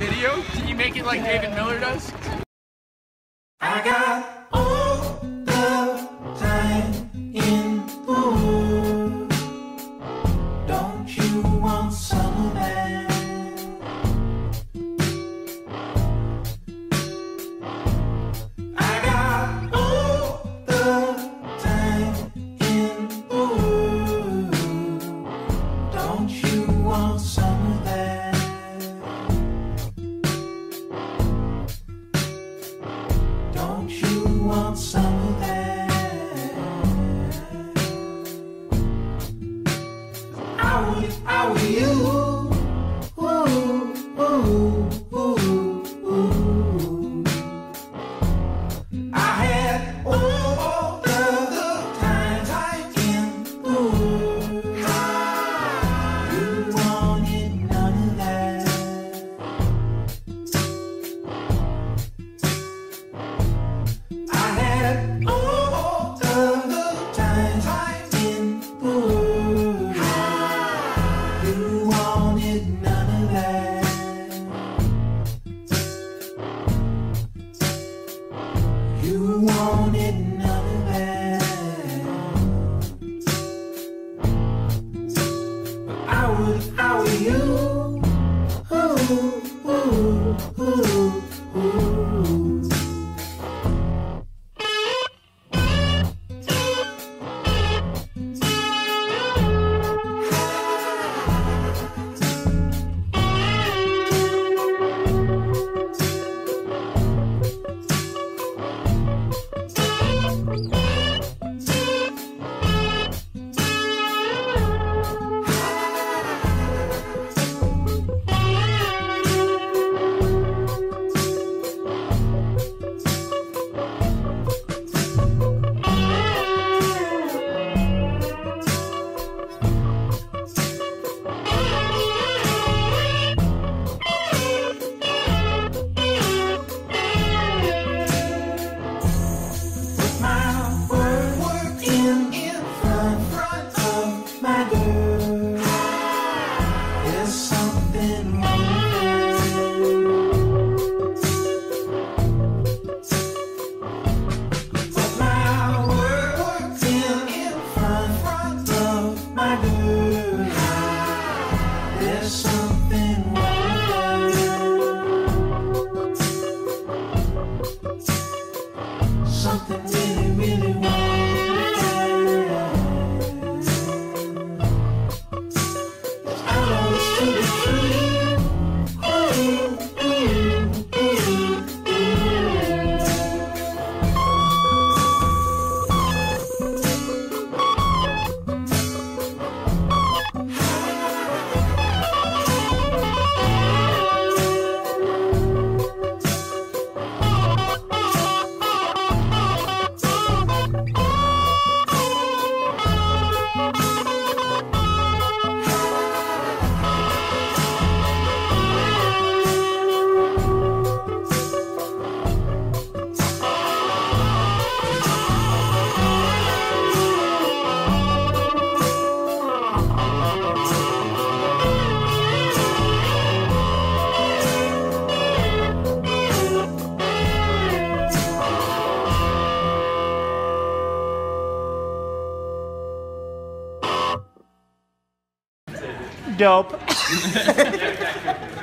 video? You make it like David Miller does? I got ooh, ooh, ooh. dope.